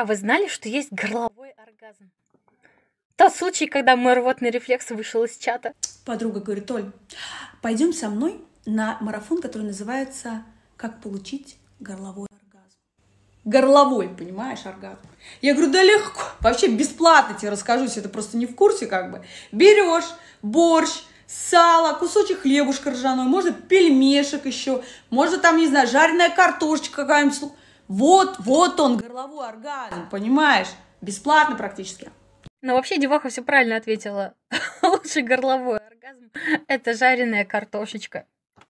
А вы знали, что есть горловой оргазм? Тот случай, когда мой рвотный рефлекс вышел из чата. Подруга говорит, Оль, пойдем со мной на марафон, который называется «Как получить горловой оргазм». Горловой, понимаешь, оргазм. Я говорю, да легко, вообще бесплатно тебе расскажу, если ты просто не в курсе как бы. Берешь борщ, сало, кусочек хлебушка ржаной, может пельмешек еще, может там, не знаю, жареная картошечка какая-нибудь. Вот, вот он, горловой оргазм, понимаешь? Бесплатно практически. Но вообще Деваха все правильно ответила. Лучший горловой оргазм – это жареная картошечка.